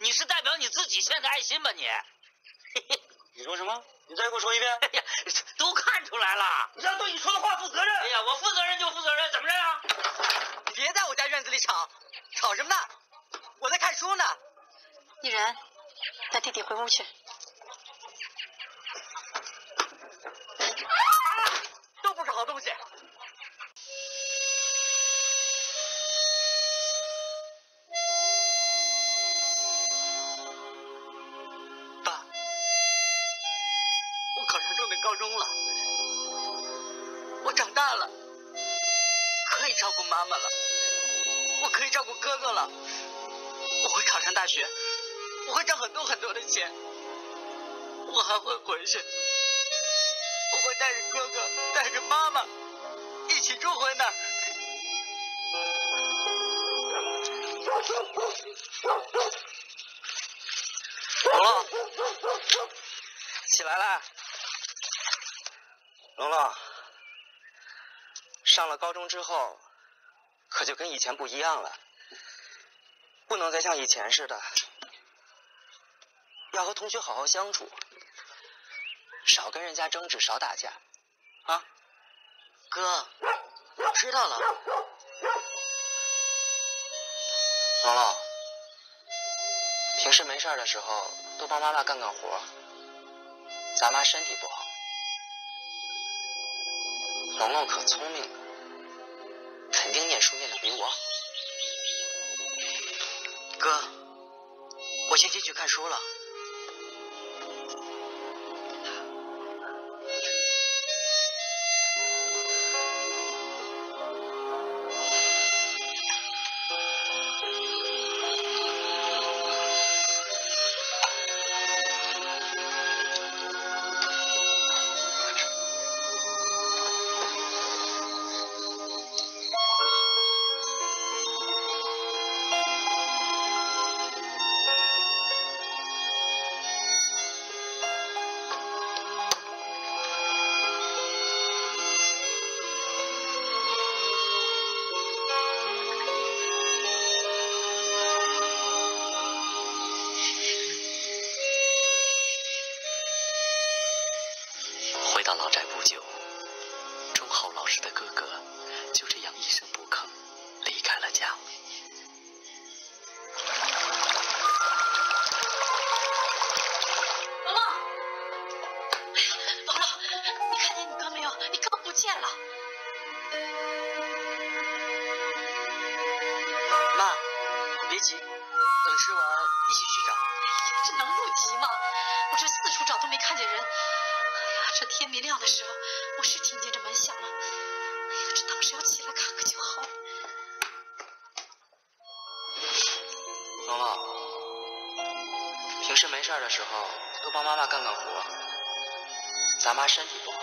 你是代表你自己献的爱心吧你？你说什么？你再给我说一遍。哎呀，都看出来了，你要对你说的话负责任。哎呀，我负责任就负责任，怎么着呀？你别在我家院子里吵，吵什么呢？我在看书呢。一人，带弟弟回屋去。我考上重点高中了，我长大了，可以照顾妈妈了，我可以照顾哥哥了，我会考上大学，我会挣很多很多的钱，我还会回去。我会带着哥哥，带着妈妈，一起住回那儿。龙龙，起来了。龙龙，上了高中之后，可就跟以前不一样了，不能再像以前似的，要和同学好好相处。少跟人家争执，少打架，啊，哥，我知道了。龙龙，平时没事的时候多帮妈妈干干活，咱妈身体不好。龙龙可聪明了，肯定念书念的比我好。哥，我先进去看书了。回到老宅不久，忠厚老实的哥哥就这样一声不吭离开了家。龙龙，哎呀，龙龙，你看见你哥没有？你哥不见了。妈，别急，等吃完一起去找。这能不急吗？我这四处找都没看见人。这天没亮的时候，我是听见这门响了。哎呀，这当时要起来看看就好了。龙龙，平时没事的时候多帮妈妈干干活，咱妈身体不好。